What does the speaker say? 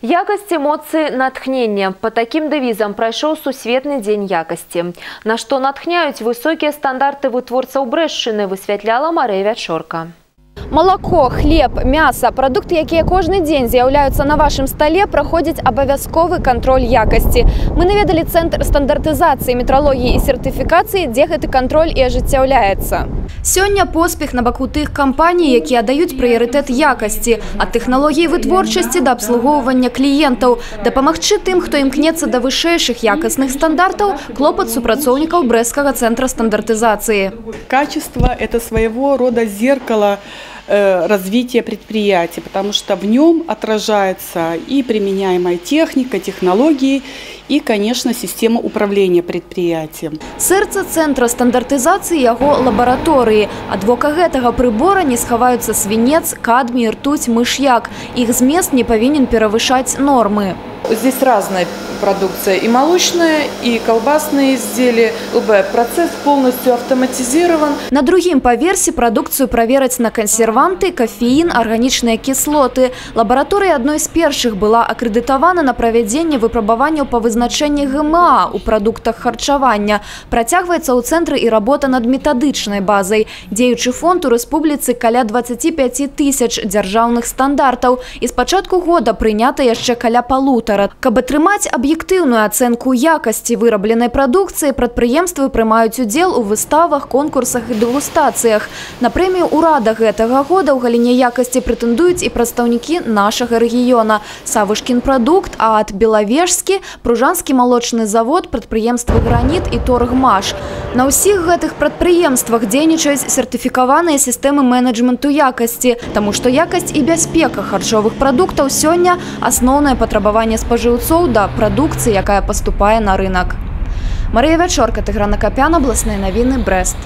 Якость, эмоции, натхнение. По таким девизам прошел Сусветный день якости. На что натхняют высокие стандарты вытворцаў Брэшчыны, высвятляла Мария Вячорка. Молоко, хлеб, мясо, продукты, якія кожны дзень з'яўляюцца на вашым стале, праходзяць абавязковы кантроль якасці. Мы наведалі цэнтр стандартызацыі, метралогіі і сертыфікацыі, дзе гэты кантроль і ажыццяўляецца. Сёння поспех на баку тых кампаній, якія даюць прыярытэт якасці, ад тэхналогіі вытворчасці да абслугоўвання кліентаў. Дапамагчы тым, хто імкнецца да вышэйшых якасных стандартаў, клопат супрацоўнікаў брэскага цэнтра стандартызацыі. Качество – это своего рода зеркало э, развития предприятия, потому что в нем отражается и применяемая техника, технологии, и, конечно, система управления предприятием. Сэрца цэнтра стандартызацыі яго лабараторыі. Ад вока гэтага прыбора не схаваюцца свінец, кадмій, ртуць, мыш'як. Іх змест не павінен перавышаць нормы. Здесь разная продукция, и молочная, и колбасные изделия. ЛБ. Процесс полностью автоматизирован. На другім паверсе прадукцыю правераць на кансерванты, кафеін, арганічныя кіслоты. Лабараторыя адной з першых была акрэдытавана на правядзенне выпрабаванняў па вызначэнні ГМА ў прадуктах харчавання. Працягваецца ў цэнтры і работа над метадычнай базай. Дзеючы фонд у рэспубліцы каля 25 тысяч дзяржаўных стандартаў. І з пачатку года прынята яшчэ каля палутара. Каб атрымаць аб'ектыўную ацэнку якасці вырабленай прадукцыі, прадпрыемствы прымаюць удзел у выставах, конкурсах і дэгустацыях. На прэмію ўрада гэтага года ў галіне якасці прэтэндуюць і прадстаўнікі нашага рэгіёна. Савышкін прадукт, а ад Белавежскі, Пружанскі малочны завод, прадпрыемствы граніт і торгмаш. На ўсіх гэтых прадпрыемствах дзейнічаюць сертыфікаваныя сістэмы менеджменту якасці, таму што якасць і бяспека харчовых прадуктаў сёння асноўнае патрабаванне спажыўцоў да прадукцыі, якая паступае на рынок. Марыя Вячорка, Тыграна Капян, абласныя навіны, Брэст.